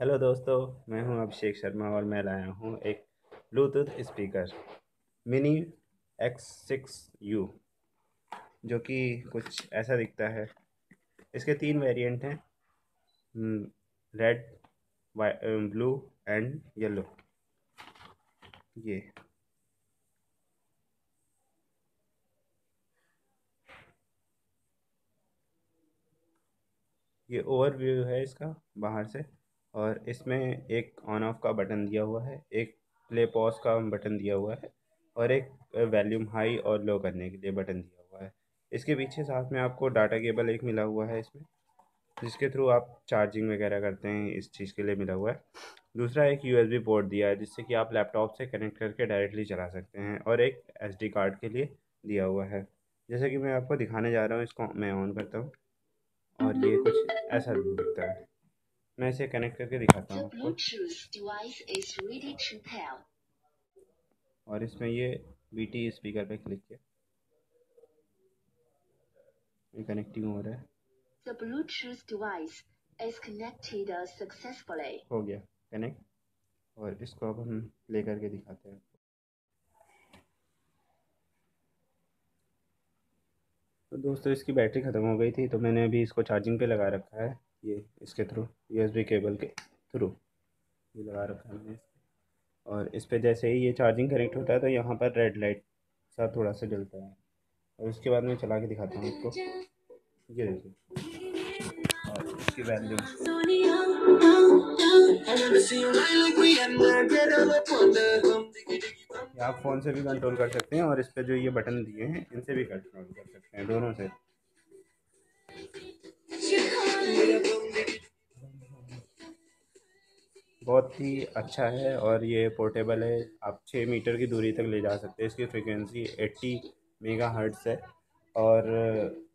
Hello दोस्तों, मैं हूँ अभिषेक शर्मा और मैं लाया हूँ एक Bluetooth speaker mini X six U जो कि कुछ ऐसा दिखता है। इसके तीन वेरिएंट हैं रेड ब्लू एंड येलो ये। ये ओवरव्यू है इसका बाहर से। और इसमें एक ऑन ऑफ़ का बटन दिया हुआ है, एक प्ले पॉज का बटन दिया हुआ है और एक वैल्यूम हाई और लो करने के लिए बटन दिया हुआ है। इसके पीछे साथ में आपको डाटा केबल एक मिला हुआ है इसमें, जिसके थ्रू आप चार्जिंग वगैरह करते हैं, इस चीज़ के लिए मिला हुआ है। दूसरा एक यूएसबी पोर्ट दिया है, जिससे कि आप लैपटॉप से कनेक्ट करके डायरेक्टली चला सकते हैं और एक एसडी कार्ड के लिए दिया हुआ है। जैसे कि मैं आपको दिखाने जा रहा हूँ, इसको मैं ऑन करता हूँ और ये कुछ ऐसा दिखता है। मैं इसे कनेक्ट करके दिखाता हूँ आपको। और इसमें ये बी टी स्पीकर पे क्लिक किया। ये कनेक्टिंग हो रहा है। The Bluetooth device is connected successfully. हो गया। कनेक्ट और इसको अब हम प्ले करके दिखाते हैं। तो दोस्तों इसकी बैटरी ख़त्म हो गई थी तो मैंने अभी इसको चार्जिंग पे लगा रखा है। ये इसके थ्रू यूएसबी केबल के थ्रू। ये लगा रखा है मैंने और इस पर जैसे ही ये चार्जिंग कनेक्ट होता है तो यहाँ पर रेड लाइट सा थोड़ा सा जलता है। और उसके बाद मैं चला के दिखाता हूँ आपको। ये देखिए। और इसकी वैल्यू आप फ़ोन से भी कंट्रोल कर सकते हैं और इस पर जो ये बटन दिए हैं, इनसे भी कंट्रोल कर सकते हैं, दोनों से। बहुत ही अच्छा है और ये पोर्टेबल है। आप छः मीटर की दूरी तक ले जा सकते हैं। इसकी फ्रिक्वेंसी एट्टी मेगा हर्ट्स है और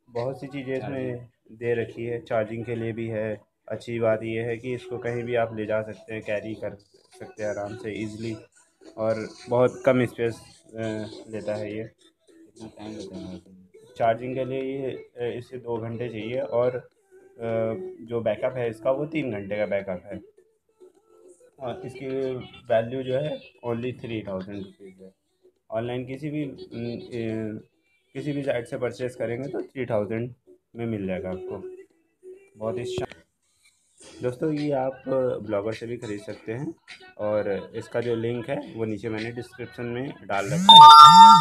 बहुत सी चीज़ें इसमें दे रखी है। चार्जिंग के लिए भी है। अच्छी बात यह है कि इसको कहीं भी आप ले जा सकते हैं। कैरी कर सकते हैं आराम से इजीली और बहुत कम स्पेस लेता है ये। चार्जिंग के लिए ये इसे दो घंटे चाहिए और जो बैकअप है इसका वो तीन घंटे का बैकअप है। इसकी वैल्यू जो है ओनली थ्री थाउज़ेंड रुपीज़ है। ऑनलाइन किसी भी किसी भी साइट से परचेज़ करेंगे तो थ्री थाउज़ेंड में मिल जाएगा आपको। बहुत ही दोस्तों, ये आप ब्लॉगर से भी ख़रीद सकते हैं और इसका जो लिंक है, वो नीचे मैंने डिस्क्रिप्शन में डाल रखा है।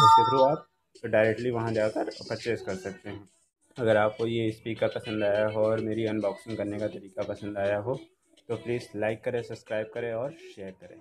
उसके थ्रू आप डायरेक्टली वहाँ जाकर परचेज़ कर सकते हैं। अगर आपको ये स्पीकर पसंद आया हो और मेरी अनबॉक्सिंग करने का तरीका पसंद आया हो तो प्लीज़ लाइक करें सब्सक्राइब करें और शेयर करें।